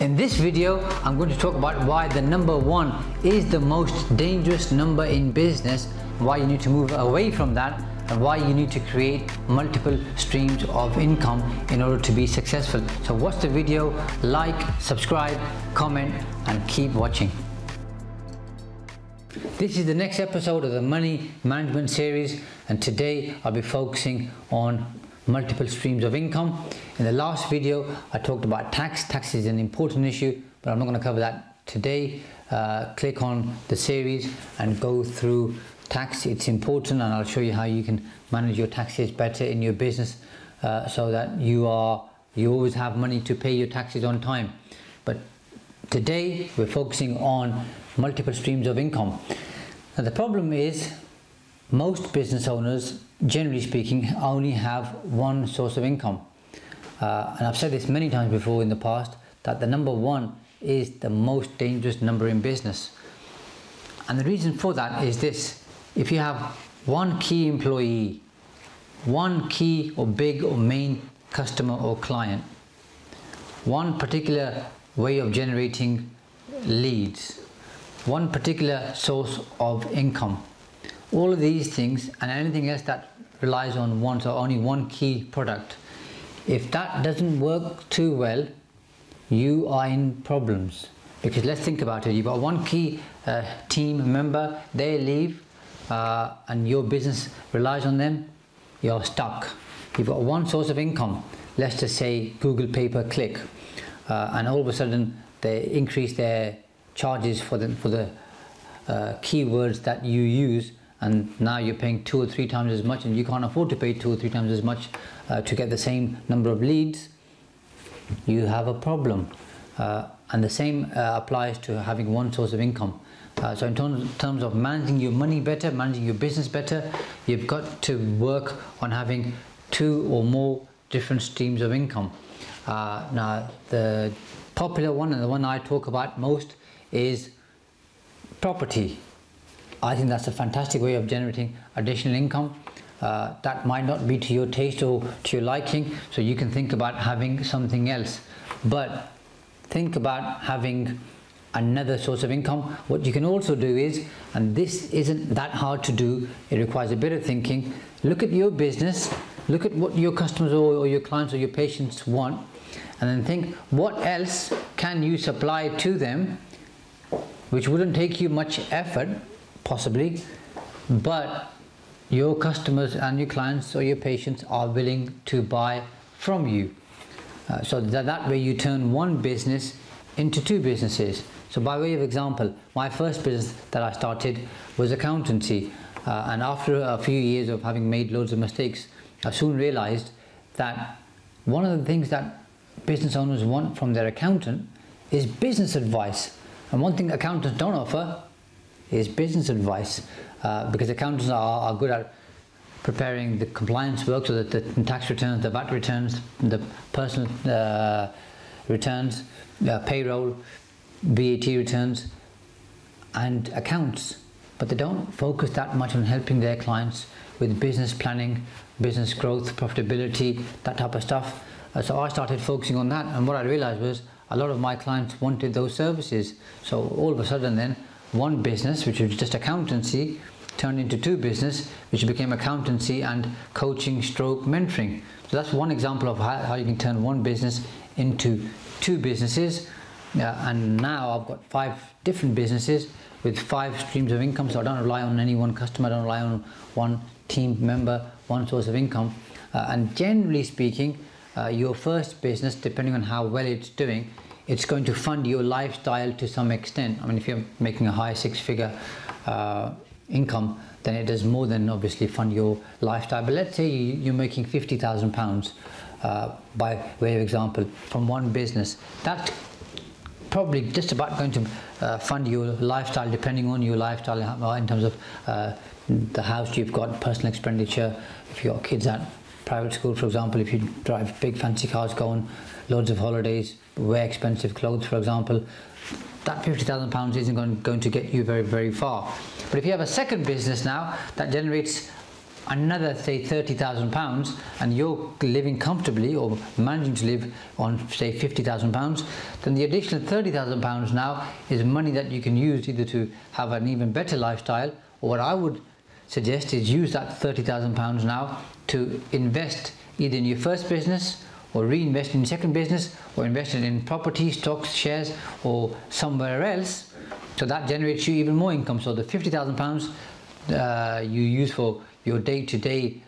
In this video, I'm going to talk about why the number one is the most dangerous number in business, why you need to move away from that, and why you need to create multiple streams of income in order to be successful. So watch the video, like, subscribe, comment, and keep watching. This is the next episode of the Money Management series, and today I'll be focusing on multiple streams of income. In the last video, I talked about tax. Tax is an important issue, but I'm not going to cover that today. Uh, click on the series and go through tax. It's important, and I'll show you how you can manage your taxes better in your business uh, so that you are you always have money to pay your taxes on time. But today we're focusing on multiple streams of income. Now the problem is most business owners, generally speaking, only have one source of income. Uh, and I've said this many times before in the past that the number one is the most dangerous number in business. And the reason for that is this if you have one key employee, one key or big or main customer or client, one particular way of generating leads, one particular source of income, all of these things and anything else that relies on one, so only one key product, if that doesn't work too well, you are in problems. Because let's think about it, you've got one key uh, team member, they leave, uh, and your business relies on them, you're stuck. You've got one source of income, let's just say Google pay per click, uh, and all of a sudden they increase their charges for the, for the uh, keywords that you use and now you're paying two or three times as much and you can't afford to pay two or three times as much uh, to get the same number of leads, you have a problem. Uh, and the same uh, applies to having one source of income. Uh, so in terms, terms of managing your money better, managing your business better, you've got to work on having two or more different streams of income. Uh, now the popular one and the one I talk about most is property. I think that's a fantastic way of generating additional income. Uh, that might not be to your taste or to your liking, so you can think about having something else. But think about having another source of income. What you can also do is, and this isn't that hard to do, it requires a bit of thinking. Look at your business, look at what your customers or, or your clients or your patients want, and then think what else can you supply to them which wouldn't take you much effort possibly, but your customers and your clients or your patients are willing to buy from you. Uh, so that, that way you turn one business into two businesses. So by way of example, my first business that I started was accountancy. Uh, and after a few years of having made loads of mistakes, I soon realized that one of the things that business owners want from their accountant is business advice. And one thing accountants don't offer is business advice uh, because accountants are, are good at preparing the compliance work, so that the tax returns, the VAT returns, the personal uh, returns, uh, payroll, VAT returns, and accounts. But they don't focus that much on helping their clients with business planning, business growth, profitability, that type of stuff. Uh, so I started focusing on that, and what I realized was a lot of my clients wanted those services. So all of a sudden, then one business, which was just accountancy, turned into two business, which became accountancy and coaching stroke mentoring. So that's one example of how, how you can turn one business into two businesses. Uh, and now I've got five different businesses with five streams of income. So I don't rely on any one customer, I don't rely on one team member, one source of income. Uh, and generally speaking, uh, your first business, depending on how well it's doing, it's going to fund your lifestyle to some extent. I mean, if you're making a high six figure uh, income, then it does more than obviously fund your lifestyle. But let's say you're making £50,000 uh, by way of example from one business. That's probably just about going to uh, fund your lifestyle depending on your lifestyle uh, in terms of uh, the house you've got, personal expenditure, if you've got kids at private school, for example, if you drive big fancy cars, go on loads of holidays, wear expensive clothes, for example, that £50,000 isn't going, going to get you very, very far. But if you have a second business now that generates another say 30,000 pounds and you're living comfortably or managing to live on say 50,000 pounds then the additional 30,000 pounds now is money that you can use either to have an even better lifestyle or what I would suggest is use that 30,000 pounds now to invest either in your first business or reinvest in your second business or invest it in property, stocks, shares or somewhere else. So that generates you even more income. So the 50,000 pounds uh, you use for your day-to-day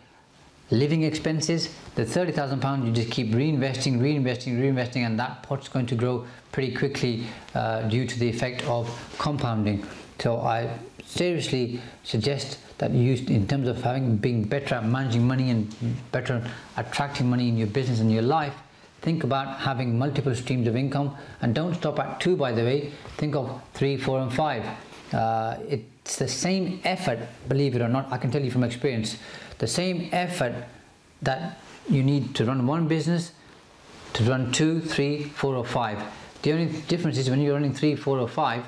living expenses the 30,000 pounds you just keep reinvesting reinvesting reinvesting and that pot's going to grow pretty quickly uh, due to the effect of compounding. So I seriously suggest that you in terms of having being better at managing money and better attracting money in your business and your life think about having multiple streams of income and don't stop at two by the way. Think of three four and five. Uh, it's the same effort believe it or not i can tell you from experience the same effort that you need to run one business to run two three four or five. The only difference is when you're running three four or five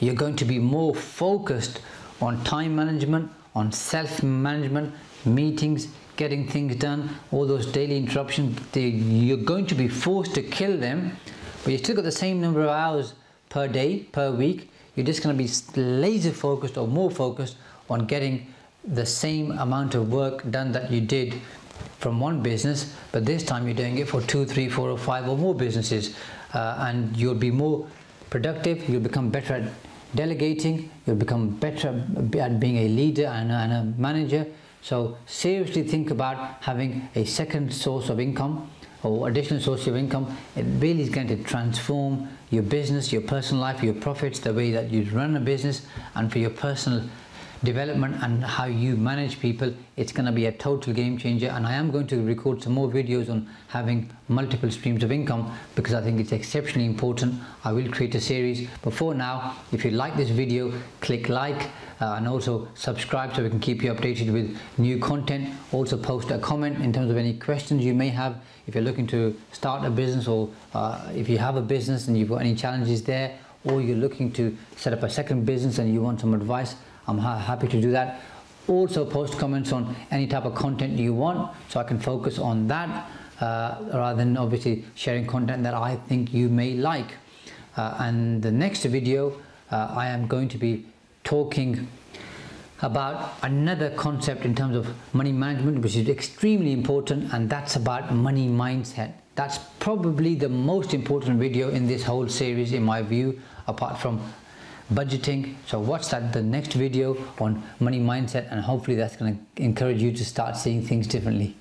you're going to be more focused on time management on self-management meetings getting things done, all those daily interruptions, you're going to be forced to kill them, but you still got the same number of hours per day, per week. You're just going to be laser focused or more focused on getting the same amount of work done that you did from one business, but this time you're doing it for two, three, four, or five or more businesses, uh, and you'll be more productive. You'll become better at delegating. You'll become better at being a leader and a, and a manager so seriously think about having a second source of income or additional source of income. It really is going to transform your business, your personal life, your profits, the way that you run a business and for your personal development and how you manage people it's going to be a total game changer. And I am going to record some more videos on having multiple streams of income because I think it's exceptionally important. I will create a series. But for now if you like this video click like uh, and also subscribe so we can keep you updated with new content. Also post a comment in terms of any questions you may have. If you're looking to start a business or uh, if you have a business and you've got any challenges there or you're looking to set up a second business and you want some advice I'm ha happy to do that. Also post comments on any type of content you want so I can focus on that uh, rather than obviously sharing content that I think you may like. Uh, and the next video uh, I am going to be talking about another concept in terms of money management which is extremely important and that's about money mindset. That's probably the most important video in this whole series in my view apart from budgeting. So watch that the next video on money mindset and hopefully that's going to encourage you to start seeing things differently